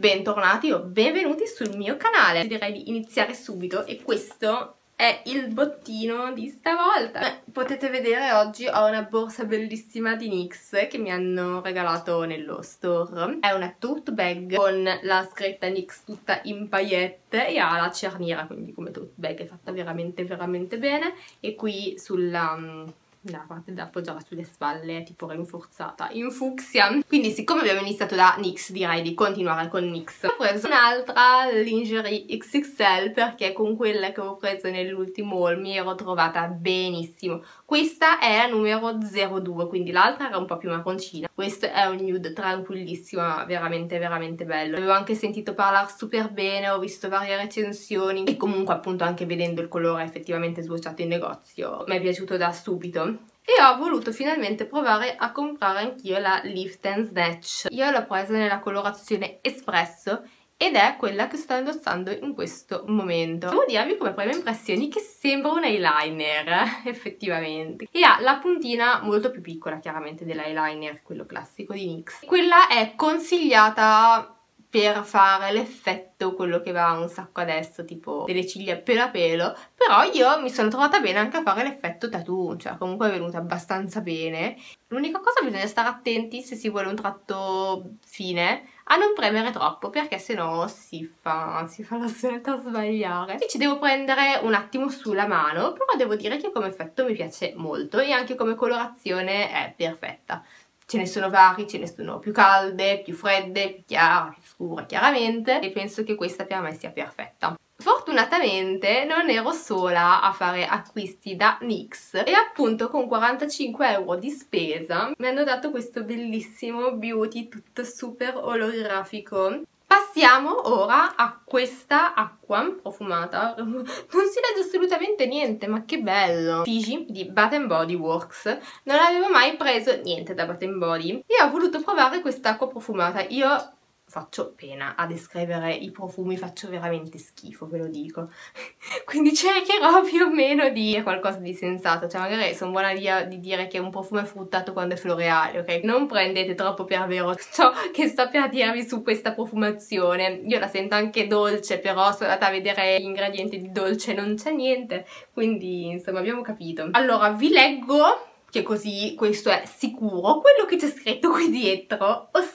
bentornati o benvenuti sul mio canale. Direi di iniziare subito e questo è il bottino di stavolta. Beh, potete vedere oggi ho una borsa bellissima di NYX che mi hanno regalato nello store. È una tote bag con la scritta NYX tutta in paillette e ha la cerniera, quindi come tote bag è fatta veramente veramente bene. E qui sulla la parte da appoggiare sulle spalle tipo rinforzata in fucsia. Quindi siccome abbiamo iniziato da NYX direi di continuare con NYX. Ho preso un'altra lingerie XXL perché con quella che ho preso nell'ultimo haul mi ero trovata benissimo. Questa è la numero 02 quindi l'altra era un po' più marroncina. Questo è un nude tranquillissimo veramente veramente bello. Avevo anche sentito parlare super bene ho visto varie recensioni. E comunque appunto anche vedendo il colore effettivamente swatchato in negozio mi è piaciuto da subito e ho voluto finalmente provare a comprare anch'io la Lift and Snatch. Io l'ho presa nella colorazione Espresso ed è quella che sto indossando in questo momento. Devo dirvi come prime impressioni che sembra un eyeliner, effettivamente. E ha la puntina molto più piccola, chiaramente, dell'eyeliner, quello classico di NYX. Quella è consigliata per fare l'effetto, quello che va un sacco adesso, tipo delle ciglia pelo a pelo, però io mi sono trovata bene anche a fare l'effetto tattoo, cioè comunque è venuta abbastanza bene. L'unica cosa bisogna stare attenti se si vuole un tratto fine a non premere troppo perché sennò si fa, si fa la solita sbagliare. Qui ci devo prendere un attimo sulla mano, però devo dire che come effetto mi piace molto e anche come colorazione è perfetta ce ne sono vari, ce ne sono più calde, più fredde, più chiare, più scure chiaramente e penso che questa per me sia perfetta. Fortunatamente non ero sola a fare acquisti da NYX e appunto con 45 euro di spesa mi hanno dato questo bellissimo beauty tutto super olografico Passiamo ora a questa acqua profumata, non si legge assolutamente niente, ma che bello! Fiji di Bath Body Works, non avevo mai preso niente da Bath Body. E ho voluto provare quest'acqua profumata, io faccio pena a descrivere i profumi, faccio veramente schifo, ve lo dico. Quindi cercherò più o meno di dire qualcosa di sensato, cioè magari sono buona di, di dire che un profumo è fruttato quando è floreale, ok? Non prendete troppo per vero ciò che sto per dirvi su questa profumazione. Io la sento anche dolce, però sono andata a vedere gli ingredienti di dolce non c'è niente, quindi insomma abbiamo capito. Allora vi leggo che così questo è sicuro, quello che c'è scritto qui dietro, ossia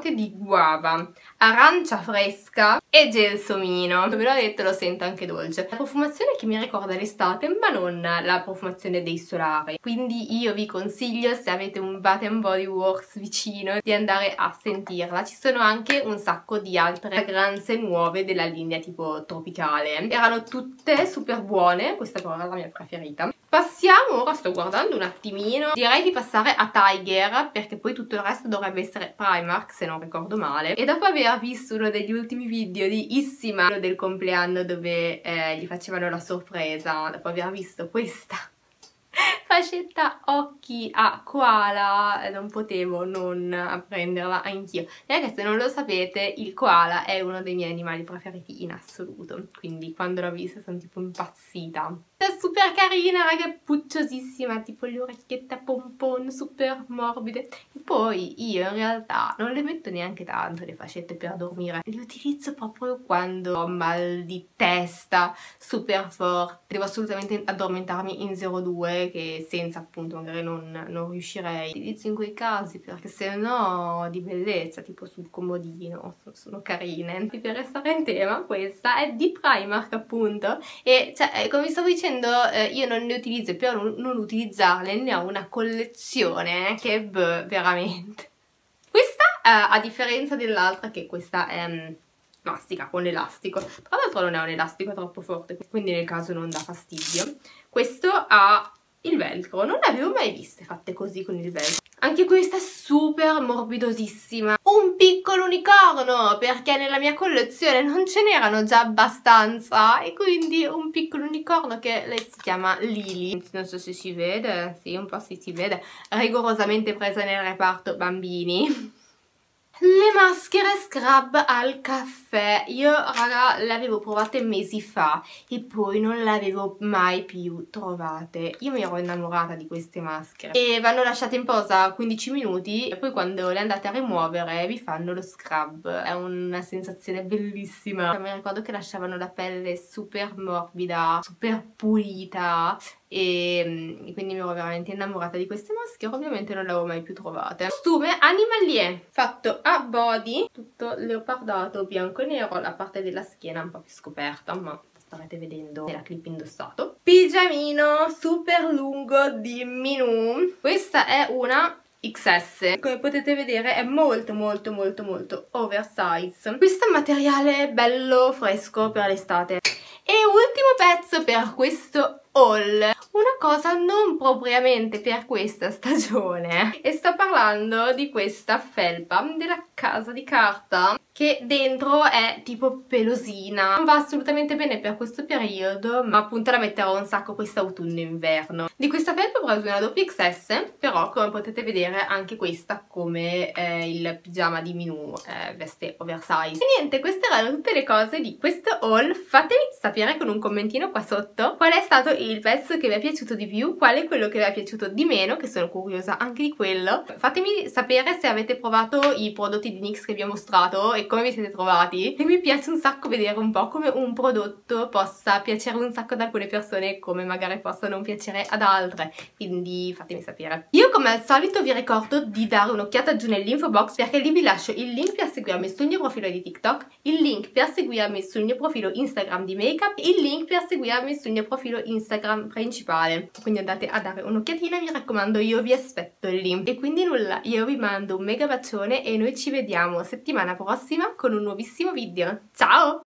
note di guava, arancia fresca e gelsomino. Ve l'ho detto, lo sento anche dolce. La profumazione che mi ricorda l'estate, ma non la profumazione dei solari. Quindi io vi consiglio, se avete un Bath Body Works vicino, di andare a sentirla. Ci sono anche un sacco di altre fragranze nuove della linea tipo tropicale. Erano tutte super buone, questa però è la mia preferita. Passiamo, ora sto guardando un attimino, direi di passare a Tiger perché poi tutto il resto dovrebbe essere Primark se non ricordo male. E dopo aver visto uno degli ultimi video di Issima, del compleanno dove eh, gli facevano la sorpresa, dopo aver visto questa fascetta occhi a koala non potevo non prenderla anch'io. Perché se non lo sapete il koala è uno dei miei animali preferiti in assoluto. Quindi quando l'ho vista sono tipo impazzita super carina, raga, è pucciosissima, tipo le orecchiette a pompon, super morbide. E poi io in realtà non le metto neanche tanto le fascette per dormire, le utilizzo proprio quando ho mal di testa super forte. Devo assolutamente addormentarmi in 02 che senza appunto magari non, non riuscirei. Utilizzo in quei casi perché se no di bellezza, tipo sul comodino, sono, sono carine. Per restare in tema, questa è di Primark appunto e cioè come stavo dicendo dicendo eh, io non ne utilizzo e per non, non utilizzarle ne ho una collezione che beh, veramente. Questa eh, a differenza dell'altra che questa è um, mastica con l'elastico, tra l'altro non è un elastico troppo forte quindi nel caso non dà fastidio. Questo ha il velcro, non le avevo mai viste fatte così con il velcro. Anche questa è super morbidosissima. Un piccolo unicorno, perché nella mia collezione non ce n'erano già abbastanza. E quindi un piccolo unicorno che lei si chiama Lily. Non so se si vede, sì un po' si si vede. Rigorosamente presa nel reparto bambini Le maschere scrub al caffè, io raga le avevo provate mesi fa e poi non le avevo mai più trovate. Io mi ero innamorata di queste maschere e vanno lasciate in posa 15 minuti e poi quando le andate a rimuovere vi fanno lo scrub. È una sensazione bellissima. Mi ricordo che lasciavano la pelle super morbida, super pulita e mm, quindi mi ero veramente innamorata di queste maschere ovviamente non le avevo mai più trovate. Costume animalier fatto a body tutto leopardato bianco e nero la parte della schiena un po' più scoperta ma starete vedendo nella clip indossato. Pigiamino super lungo di Minù questa è una XS come potete vedere è molto molto molto molto oversize. Questo è un materiale bello fresco per l'estate. E ultimo pezzo per questo haul una cosa non propriamente per questa stagione. E sto parlando di questa felpa della casa di carta che dentro è tipo pelosina. Non va assolutamente bene per questo periodo ma appunto la metterò un sacco quest'autunno e inverno di questa felpa ho preso una XS però come potete vedere anche questa come eh, il pigiama di Minù eh, veste oversize. E niente queste erano tutte le cose di questo haul. Fatemi sapere con un commentino qua sotto qual è stato il pezzo che vi è piaciuto di più qual è quello che vi è piaciuto di meno che sono curiosa anche di quello. Fatemi sapere se avete provato i prodotti di NYX che vi ho mostrato e come vi siete trovati? E mi piace un sacco vedere un po' come un prodotto possa piacere un sacco ad alcune persone e come magari possa non piacere ad altre. Quindi fatemi sapere. Io come al solito vi ricordo di dare un'occhiata giù nell'info box perché lì vi lascio il link per seguirmi sul mio profilo di TikTok il link per seguirmi sul mio profilo Instagram di makeup il link per seguirmi sul mio profilo Instagram principale. Quindi andate a dare un'occhiatina mi raccomando io vi aspetto lì. E quindi nulla io vi mando un mega bacione e noi ci vediamo settimana prossima con un nuovissimo video. Ciao!